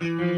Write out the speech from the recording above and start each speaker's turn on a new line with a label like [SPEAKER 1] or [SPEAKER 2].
[SPEAKER 1] Mm-hmm.